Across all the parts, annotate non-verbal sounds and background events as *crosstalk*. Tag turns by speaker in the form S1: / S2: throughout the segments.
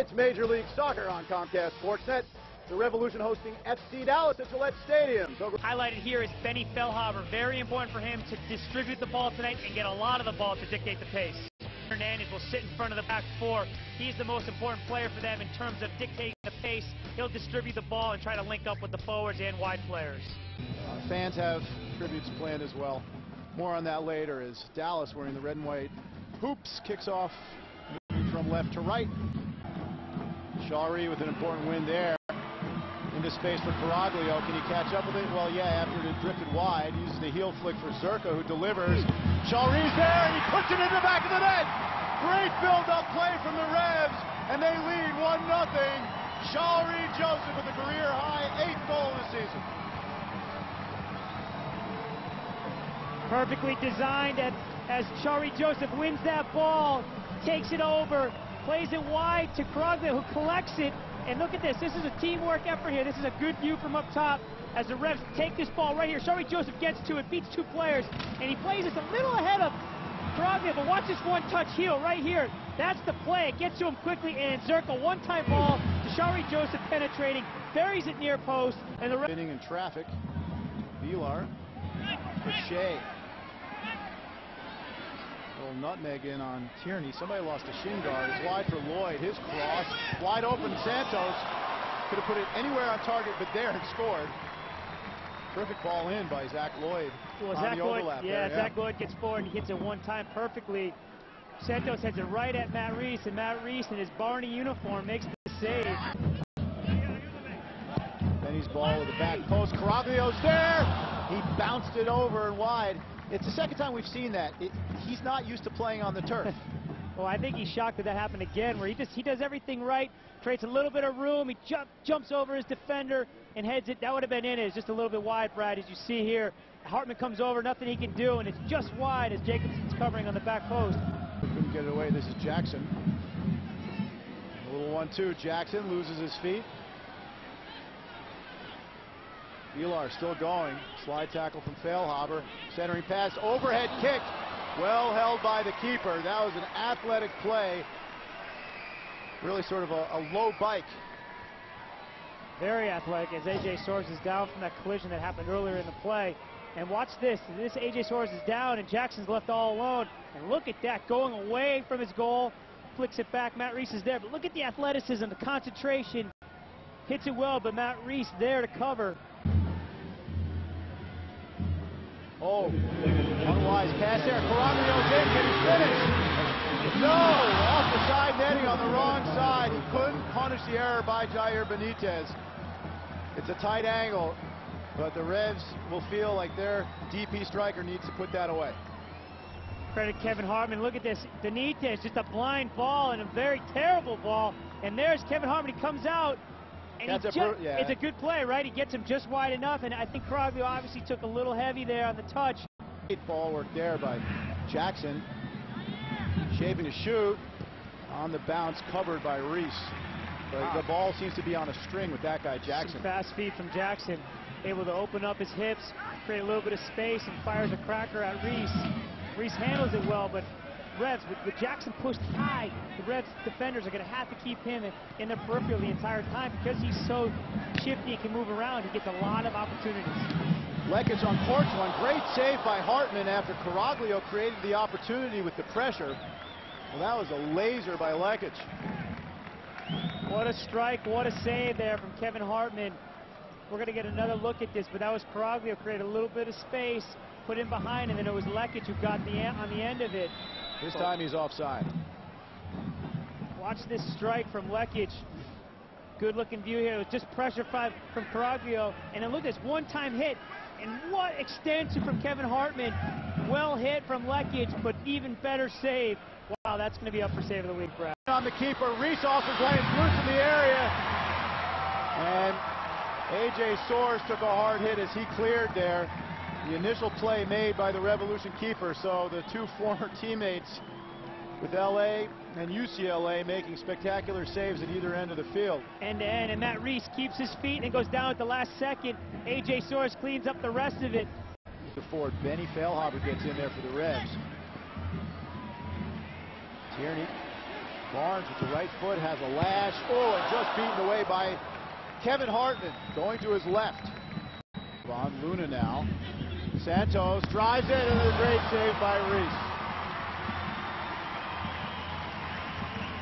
S1: It's Major League Soccer on Comcast Sportsnet. The Revolution hosting FC Dallas at Gillette Stadium. So
S2: Highlighted here is Benny Feilhaber. Very important for him to distribute the ball tonight and get a lot of the ball to dictate the pace. Hernandez will sit in front of the back four. He's the most important player for them in terms of dictating the pace. He'll distribute the ball and try to link up with the forwards and wide players.
S1: Uh, fans have tributes planned as well. More on that later as Dallas wearing the red and white hoops kicks off from left to right. Shalrie with an important win there. Into space for Caraglio. Can he catch up with it? Well, yeah, after it drifted wide. Uses the heel flick for Zerka, who delivers. Shalrie's there, and he puts it in the back of the net. Great build-up play from the Revs, and they lead 1-0. Shalrie Joseph with a career-high eighth goal this season.
S2: Perfectly designed as, as Shalrie Joseph wins that ball, takes it over, plays it wide to Caraglio, who collects it, and look at this. This is a teamwork effort here. This is a good view from up top as the Revs take this ball right here. Shalrie Joseph gets to it, beats two players, and he plays this a little ahead of Caraglio, but watch this one-touch heel right here. That's the play. It gets to him quickly, and Zerka, one-time ball to Shalrie Joseph penetrating, buries it near post, and the.
S1: Spinning in traffic. Vilar. Shea. Little nutmeg in on Tierney. Somebody lost a shin guard. It's wide for Loyd. His cross. Wide open Santos. Could have put it anywhere on target, but there and scored. Terrific ball in by Zach Loyd.
S2: Well, Zach
S1: Loyd,
S2: yeah,
S1: there,
S2: Zach Loyd gets forward and hits it one time perfectly. Santos heads it right at Matt Reis, and Matt Reis in his Barney uniform makes the save.
S1: Ball with the back post. Caraglio's there. He bounced it over and wide. It's the second time we've seen that. It, he's not used to playing on the turf. *laughs*
S2: well, I think he's shocked that that happened again, where he just he does everything right, creates a little bit of room, he jump, jumps over his defender and heads it. That would have been in. It's just a little bit wide, Brad, as you see here. Hartman comes over, nothing he can do, and it's just wide as Jacobson's covering on the back post.
S1: Couldn't get it away. This is Jackson. A little one-two. Jackson loses his feet. Vilar still going. Slide tackle from Feilhaber. Centering pass. Overhead kick. Well held by the keeper. That was an athletic play. Really sort of a, a low bike.
S2: Very athletic as A.J. Soares is down from that collision that happened earlier in the play. And watch this. This A.J. Soares is down and Jackson's left all alone. And look at that going away from his goal. Flicks it back. Matt Reis is there. But look at the athleticism, the concentration. Hits it well, but Matt Reis there to cover.
S1: Oh, unwise pass there. Caraglio's in. Can he finish? No, off the side netting on the wrong side. He couldn't punish the error by Jair Benitez. It's a tight angle, but the Revs will feel like their DP striker needs to put that away.
S2: Credit Kevin Hartman. Look at this. Benitez, just a blind ball and a very terrible ball. And there's Kevin Hartman. He comes out and
S1: That's a
S2: just,
S1: yeah.
S2: it's a good play, right? He gets him just wide enough, and I think Caraglio obviously took a little heavy there on the touch.
S1: Great ball work there by Jackson. Shaving a shoot on the bounce, covered by Reis. But
S2: Wow.
S1: the ball seems to be on a string with that guy, Jackson.
S2: Some fast feet from Jackson, able to open up his hips, create a little bit of space, and fires a cracker at Reis. Reis handles it well, but Revs, with, Jackson pushed high, the Revs defenders are going to have to keep him in, in their peripheral the entire time because he's so shifty and can move around. He gets a lot of opportunities.
S1: Lekic on one. Great save by Hartman after Caraglio created the opportunity with the pressure. Well, that was a laser by Lekic.
S2: What a strike, what a save there from Kevin Hartman. We're going to get another look at this, but that was Caraglio created a little bit of space, put in behind, and then it was Lekic who got the on the end of it.
S1: This time he's offside.
S2: Watch this strike from Lekic. Good looking view here. It was just pressure five from Caraglio. And then look at this one-time hit. And what extension from Kevin Hartman. Well hit from Lekic, but even better save. Wow, that's going to be up for save of the week, Brad.
S1: On the keeper, Reese Austin playing loose in the area. And A.J. Soares took a hard hit as he cleared there. The initial play made by the Revolution keeper, so the two *laughs* former teammates with LA and UCLA making spectacular saves at either end of the field.
S2: End to end, and Matt Reis keeps his feet and goes down at the last second. A.J. Soares cleans up the rest of it.
S1: The forward, Benny Feilhaber gets in there for the Reds. Tierney Barnes with the right foot has a lash. Oh, and just beaten away by Kevin Hartman going to his left. Von Luna now. Santos drives it and a great save by Reis.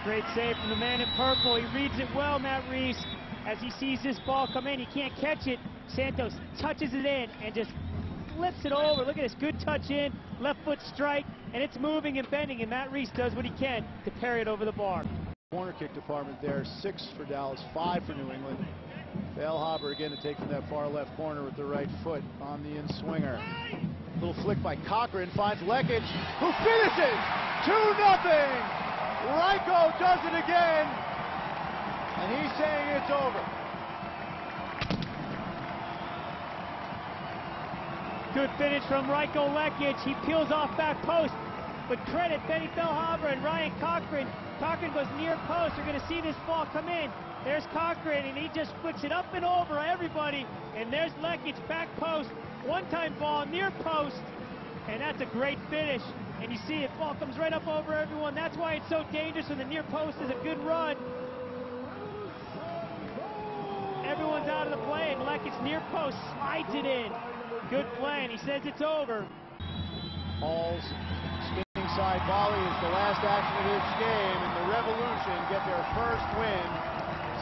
S2: Great save from the man in purple. He reads it well, Matt Reis. As he sees this ball come in, he can't catch it. Santos touches it in and just flips it over. Look at this good touch in, left foot strike, and it's moving and bending, and Matt Reis does what he can to parry it over the bar.
S1: Corner kick department there, six for Dallas, five for New England. Feilhaber again to take from that far left corner with the right foot on the in-swinger. Little flick by Cochrane, finds Lekic, who finishes 2-0! Rajko does it again, and he's saying it's over.
S2: Good finish from Rajko Lekic. He peels off back post. But credit Benny Feilhaber and Ryan Cochrane. Cochrane goes near post. You're going to see this ball come in. There's Cochrane, and he just flicks it up and over everybody. And there's Lekic back post. One-time ball near post. And that's a great finish. And you see it, ball comes right up over everyone. That's why it's so dangerous when the near post is a good run. Everyone's out of the play, and Lekic's near post slides it in. Good play, and he says it's over.
S1: Hall's spinning side volley is the last action of this game, and the Revolution get their first win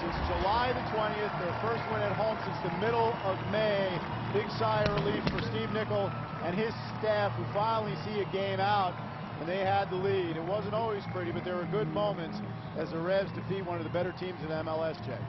S1: since July the 20th, their first win at home since the middle of May. Big sigh of relief for Steve Nicol and his staff who finally see a game out and they had the lead. It wasn't always pretty, but there were good moments as the Revs defeat one of the better teams in MLS, Jay.